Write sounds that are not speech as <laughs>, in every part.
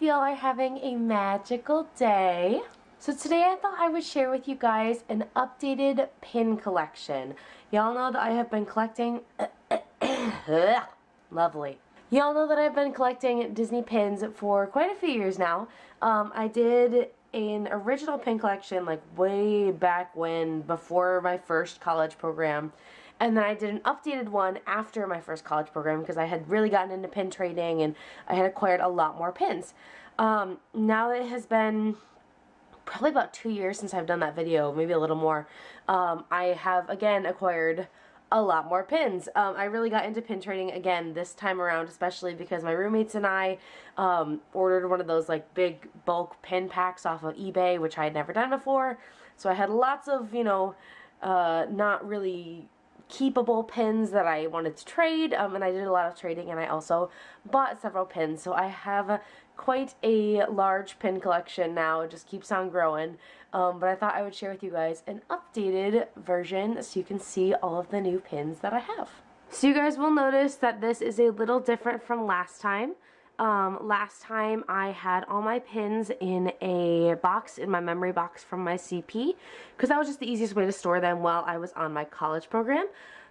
hope y'all are having a magical day. So today I thought I would share with you guys an updated pin collection. Y'all know that I have been collecting... <coughs> Lovely. Y'all know that I've been collecting Disney pins for quite a few years now. Um, I did an original pin collection like way back when, before my first college program. And then I did an updated one after my first college program because I had really gotten into pin trading and I had acquired a lot more pins. Um, now it has been probably about two years since I've done that video, maybe a little more. Um, I have again acquired a lot more pins. Um, I really got into pin trading again this time around, especially because my roommates and I um, ordered one of those like big bulk pin packs off of eBay, which I had never done before. So I had lots of, you know, uh, not really keepable pins that I wanted to trade um, and I did a lot of trading and I also bought several pins so I have quite a large pin collection now it just keeps on growing um, but I thought I would share with you guys an updated version so you can see all of the new pins that I have. So you guys will notice that this is a little different from last time. Um, last time I had all my pins in a box, in my memory box from my CP, because that was just the easiest way to store them while I was on my college program.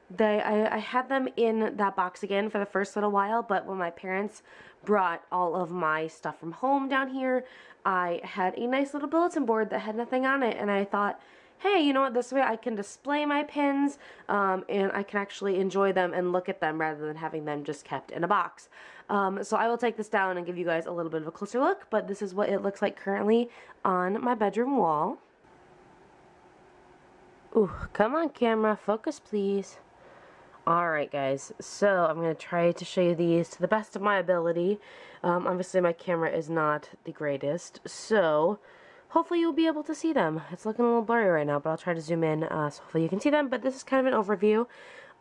They, I, I had them in that box again for the first little while, but when my parents brought all of my stuff from home down here, I had a nice little bulletin board that had nothing on it, and I thought, hey, you know what, this way I can display my pins um, and I can actually enjoy them and look at them rather than having them just kept in a box. Um, so I will take this down and give you guys a little bit of a closer look, but this is what it looks like currently on my bedroom wall. Ooh, come on camera, focus please. Alright guys, so I'm going to try to show you these to the best of my ability. Um, obviously my camera is not the greatest, so hopefully you'll be able to see them. It's looking a little blurry right now, but I'll try to zoom in uh, so hopefully you can see them. But this is kind of an overview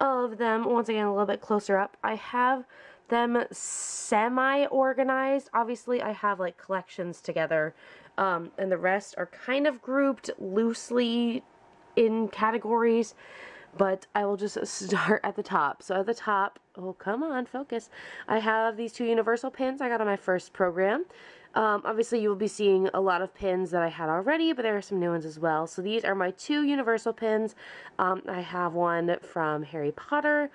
of them. Once again, a little bit closer up. I have them semi-organized. Obviously, I have like collections together, um, and the rest are kind of grouped loosely in categories but I will just <laughs> start at the top. So at the top, oh come on, focus. I have these two universal pins I got on my first program. Um, obviously you will be seeing a lot of pins that I had already, but there are some new ones as well. So these are my two universal pins. Um, I have one from Harry Potter.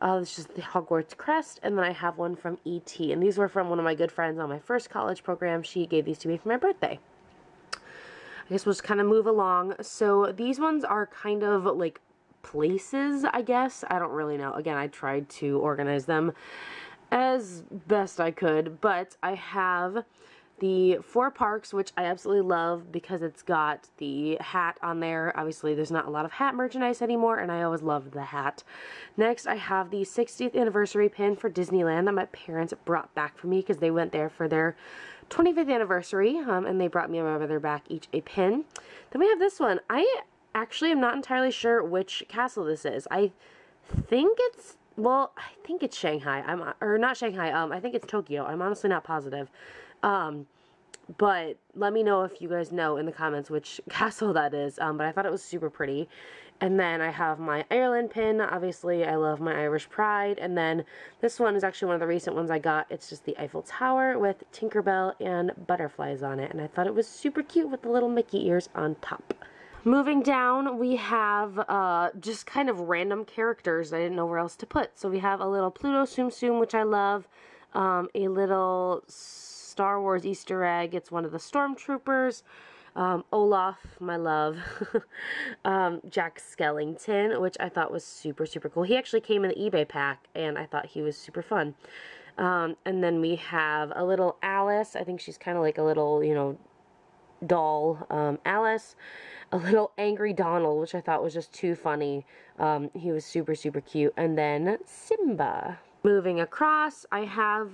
Uh, this is the Hogwarts crest, and then I have one from E.T. And these were from one of my good friends on my first college program. She gave these to me for my birthday. I guess we'll just kind of move along. So these ones are kind of like places, I guess. I don't really know. Again, I tried to organize them as best I could, but I have the four parks, which I absolutely love because it's got the hat on there. Obviously, there's not a lot of hat merchandise anymore, and I always loved the hat. Next, I have the 60th anniversary pin for Disneyland that my parents brought back for me because they went there for their 25th anniversary, um, and they brought me and my brother back each a pin. Then we have this one. I actually am not entirely sure which castle this is. I think it's, well, I think it's Shanghai. I'm, or not Shanghai, um, I think it's Tokyo. I'm honestly not positive. Um, but let me know if you guys know in the comments which <laughs> castle that is. Um, but I thought it was super pretty. And then I have my Ireland pin. Obviously, I love my Irish pride. And then this one is actually one of the recent ones I got. It's just the Eiffel Tower with Tinkerbell and butterflies on it. And I thought it was super cute with the little Mickey ears on top. Moving down, we have uh, just kind of random characters I didn't know where else to put. So we have a little Pluto Tsum Tsum, which I love. Um, a little Star Wars Easter egg. It's one of the Stormtroopers. Um, Olaf, my love. <laughs> um, Jack Skellington, which I thought was super, super cool. He actually came in the eBay pack, and I thought he was super fun. Um, and then we have a little Alice. I think she's kind of like a little, you know, doll, um, Alice, a little angry Donald, which I thought was just too funny. Um, he was super, super cute. And then Simba. Moving across, I have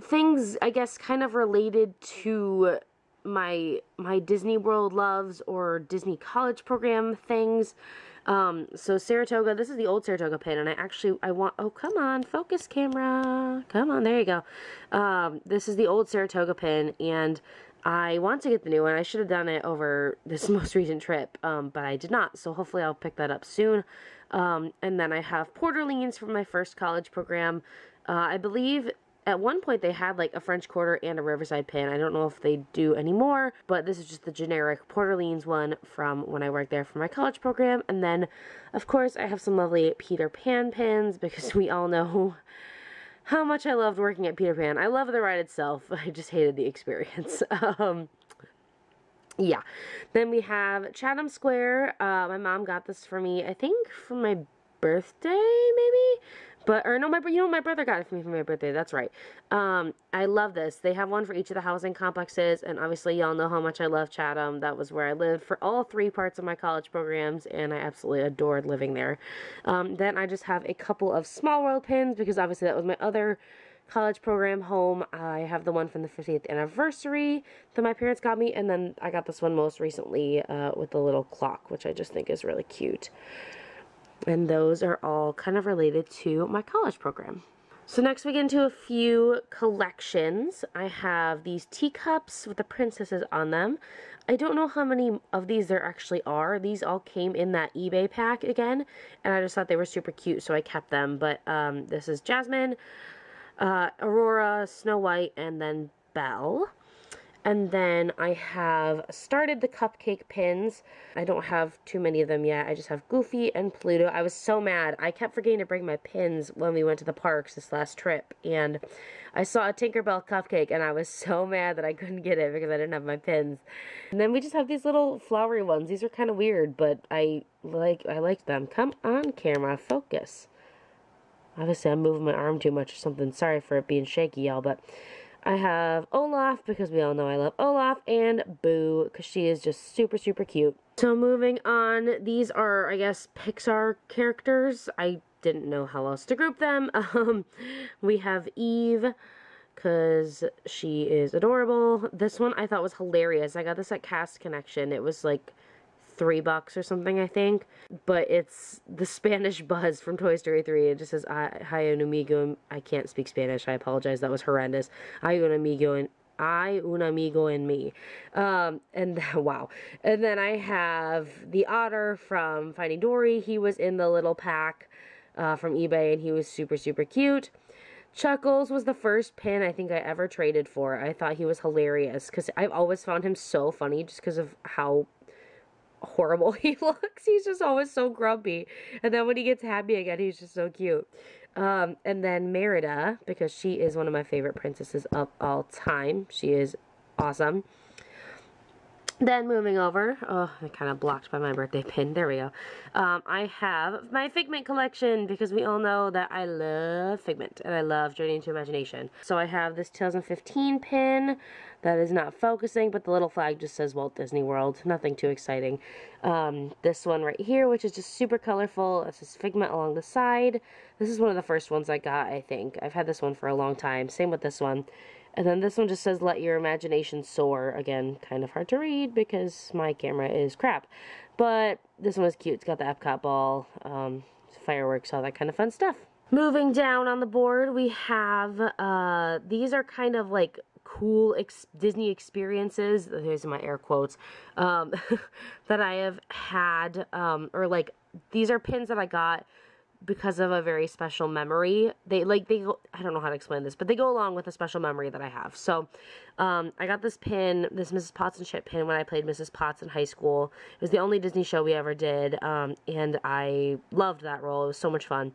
things, I guess, kind of related to my my Disney World loves or Disney College program things. Um, so Saratoga, this is the old Saratoga pin, and I actually, I want, oh, come on, focus camera, come on, there you go. Um, this is the old Saratoga pin, and I want to get the new one. I should have done it over this <laughs> most recent trip, um, but I did not. So hopefully I'll pick that up soon. Um, and then I have Port Orleans from my first college program. Uh, I believe at one point they had like a French Quarter and a Riverside pin. I don't know if they do anymore, but this is just the generic Port Orleans one from when I worked there for my college program. And then, of course, I have some lovely Peter Pan pins because we all know how much I loved working at Peter Pan. I love the ride itself. <laughs> I just hated the experience. <laughs> um, yeah. Then we have Chatham Square. Uh, my mom got this for me, I think, for my birthday, maybe? But, or no, my, you know, my brother got it for me for my birthday. That's right. Um, I love this. They have one for each of the housing complexes. And obviously, y'all know how much I love Chatham. That was where I lived for all three parts of my college programs. And I absolutely adored living there. Um, then I just have a couple of Small World pins because obviously that was my other college program home. I have the one from the 50th anniversary that my parents got me, and then I got this one most recently uh, with the little clock, which I just think is really cute. And those are all kind of related to my college program. So next we get into a few collections. I have these teacups with the princesses on them. I don't know how many of these there actually are. These all came in that eBay pack again, and I just thought they were super cute, so I kept them. But um, this is Jasmine, uh, Aurora, Snow White, and then Belle. And then I have started the cupcake pins. I don't have too many of them yet. I just have Goofy and Pluto. I was so mad. I kept forgetting to bring my pins when we went to the parks this last trip. And I saw a Tinkerbell cupcake and I was <laughs> so mad that I couldn't get it because I didn't have my pins. And then we just have these little flowery ones. These are kind of weird, but I like I liked them. Come on camera, focus. Obviously, I'm moving my arm too much or something. Sorry for it being shaky, y'all, but I have Olaf, because we all know I love Olaf, and Boo, because she is just super, super cute. So moving on, these are, I guess, Pixar characters. I didn't know how else to group them. <laughs> Um, we have Eve, because she is adorable. This one I thought was hilarious. I got this at Cast Connection. It was like three bucks or something, I think. But it's the Spanish <laughs> Buzz from Toy Story 3. It just says, Hi, un amigo. I can't speak Spanish. I apologize. That was horrendous. Hi, un amigo. And I, un amigo, and me. Um, and <laughs> wow. And then I have the otter from Finding Dory. He was in the little pack uh, from eBay, and he was super, super cute. Chuckles was the first pin I think I ever traded for. I thought he was hilarious because I've always found him so funny just because of how horrible <laughs> he looks. He's just always so grumpy. And then when he gets happy again, he's just so cute. Um, and then Merida, because she is one of my favorite princesses of all time. She is awesome. Then moving over, oh, I kind of blocked by my birthday pin. There we go. Um, I have my Figment collection because we all know that I love Figment and I love Journey into Imagination. So I have this 2015 pin that is not focusing, but the little flag just says Walt Disney World. Nothing too exciting. Um, this one right here, which is just super colorful. It says Figment along the side. This is one of the first ones I got, I think. I've had this one for a long time. Same with this one. And then this one just says, let your imagination soar. Again, kind of hard to read because my camera is crap. But this one is cute. It's got the Epcot ball, um, fireworks, all that kind of fun stuff. Moving down on the board, we have, uh, these are kind of like cool ex Disney experiences, these are my air quotes, um, <laughs> that I have had, um, or like, these are pins that I got because of a very special memory. They like they go, I don't know how to explain this, but they go along with a special memory that I have. So, um, I got this pin, this Mrs. Potts and Chip pin when I played Mrs. Potts in high school. It was the only Disney show we ever did, um, and I loved that role. It was so much fun.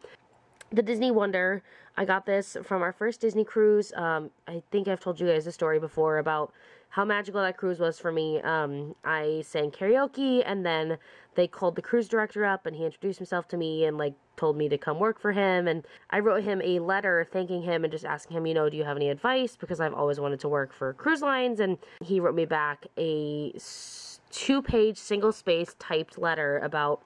The Disney Wonder, I got this from our first Disney cruise. Um, I think I've told you guys a story before about how magical that cruise was for me. Um, I sang karaoke, and then they called the cruise director up, and he introduced himself to me and like told me to come work for him. And I wrote him a letter thanking him and just asking him, you know, do you have any advice? Because I've always wanted to work for cruise lines, and he wrote me back a two-page single-space typed letter about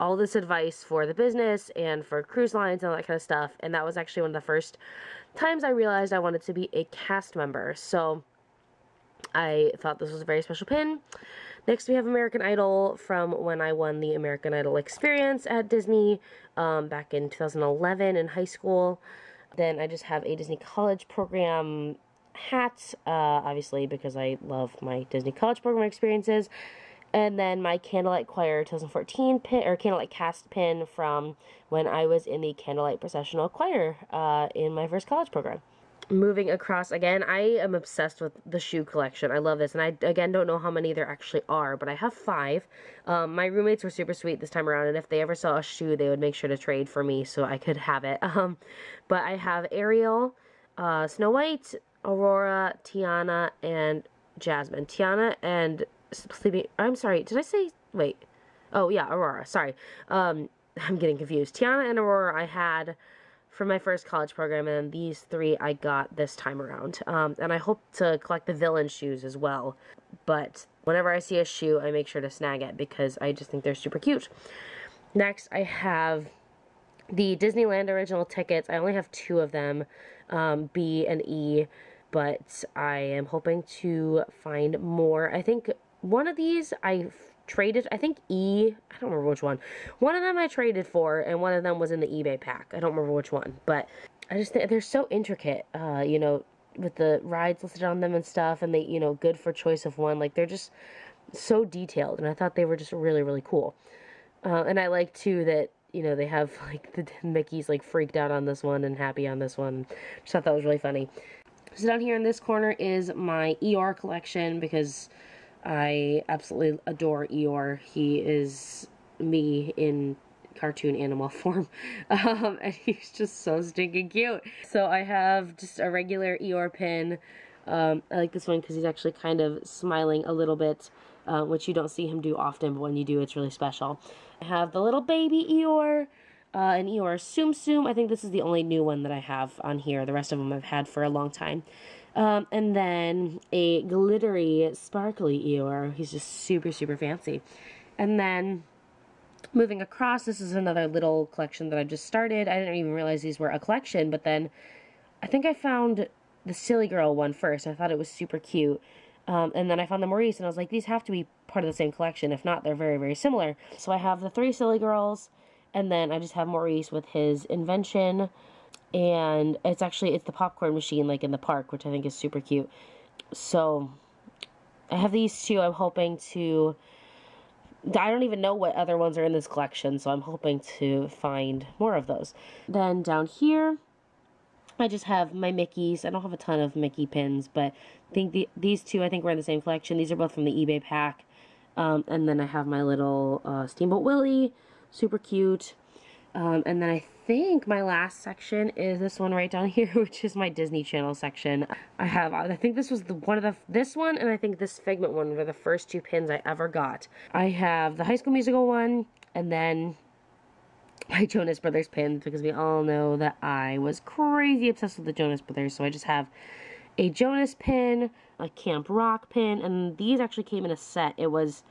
all this advice for the business and for cruise lines and all that kind of stuff. And that was actually one of the first times I realized I wanted to be a cast member. So I thought this was a very special pin. Next, we have American Idol from when I won the American Idol experience at Disney um, back in 2011 in high school. Then I just have a Disney College Program hat, uh, obviously because I love my Disney College Program experiences. And then my Candlelight Choir 2014 pin, or Candlelight Cast pin from when I was in the Candlelight Processional Choir uh, in my first college program. moving across again i am obsessed with the shoe collection. I love this and i again don't know how many there actually are but i have five. Um, my roommates were super sweet this time around and if they ever saw a shoe they would make sure to trade for me so i could have it. <laughs> Um, but i have ariel uh, snow white aurora tiana and jasmine. Tiana and sleeping i'm sorry did i say wait oh yeah aurora sorry um, <laughs> i'm getting confused tiana and aurora i had for my first college program, and these three I got this time around. Um, and I hope to collect the villain shoes as well. But whenever I see a shoe, I make sure to snag it because I just think they're super cute. Next, I have the Disneyland original tickets. I only have two of them, um, B and E, but I am hoping to find more. I think one of these I traded, I think E, I don't remember which one. One of them I traded for, and one of them was in the eBay pack. I don't remember which one, but I just think they're so intricate, uh, you know, with the rides listed on them and stuff, and they, you know, good for choice of one. Like, they're just so detailed, and I thought they were just really, really cool. Uh, and I like, too, that, you know, they have, <laughs> like, the <laughs> Mickey's, like, freaked out on this one and happy on this one. Just thought that was really funny. So down here in this corner is my ER collection, because I absolutely adore Eeyore. He is me in cartoon animal <laughs> form. Um, and he's just so stinking cute. So I have just a regular Eeyore pin. Um, I like this one because he's actually kind of smiling a little bit, uh, which you don't see him do often, but when you do, it's really special. I have the little baby Eeyore, uh, an Eeyore Tsum Tsum. I think this is the only new one that I have on here. The rest of them I've had for a long time. Um, and then a glittery, sparkly Eeyore. He's just super, super fancy. And then moving across, this is another little collection that I just started. I didn't even realize these were a collection, but then I think I found the Silly Girl one first. I thought it was super cute. Um, and then I found the Maurice, and I was like, these have to be part of the same collection. If not, they're very, very similar. So I have the three Silly Girls, and then I just have Maurice with his invention and it's actually it's the popcorn machine like in the park which i think is super cute. So i have these two. I'm hoping to i don't even know what other ones are in this collection so i'm hoping to find more of those. Then down here i just have my mickeys. I don't have a ton of mickey pins but i think the, these two i think were in the same collection. These are both from the ebay pack. Um, and then i have my little uh, steamboat willie. Super cute um, and then I think my last section is this one right down <laughs> here, which is my Disney Channel section. I have, I think this was the one of the, this one, and I think this Figment one were the first two pins I ever got. I have the High School Musical one, and then my <laughs> Jonas Brothers pins, because we all know that I was crazy obsessed with the Jonas Brothers, so I just have a Jonas pin, a Camp Rock pin, and these actually came in a set. It was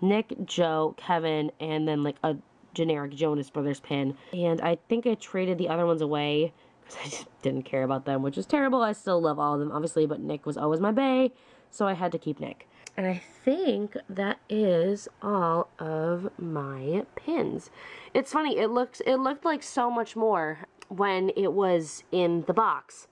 Nick, Joe, Kevin, and then like a generic Jonas Brothers pin. And I think I traded the other ones away because I just <laughs> didn't care about them, which is terrible. I still love all of them, obviously, but Nick was always my bae, so I had to keep Nick. And I think that is all of my pins. It's funny, it looks it looked like so much more when it was in the box.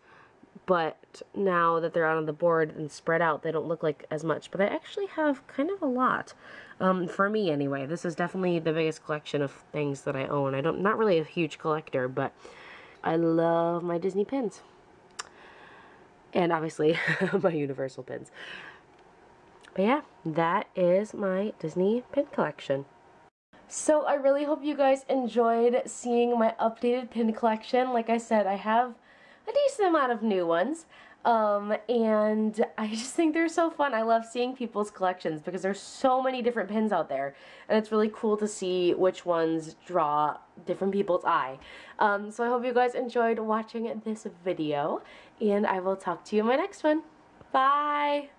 But now that they're out on the board and spread out, they don't look like as much. But I actually have kind of a lot. Um, for me anyway, this is definitely the biggest collection of things that I own. I don't, not really a huge collector, but I love my Disney pins. And obviously, <laughs> my Universal pins. But yeah, that is my Disney pin collection. So I really hope you guys enjoyed seeing my updated pin collection. Like I said, I have a decent amount of new ones. Um, and I just think they're so fun. I love seeing people's collections because there's so many different pins out there. And it's really cool to see which ones draw different people's eye. Um, so I hope you guys enjoyed watching this video. And I will talk to you in my next one. Bye!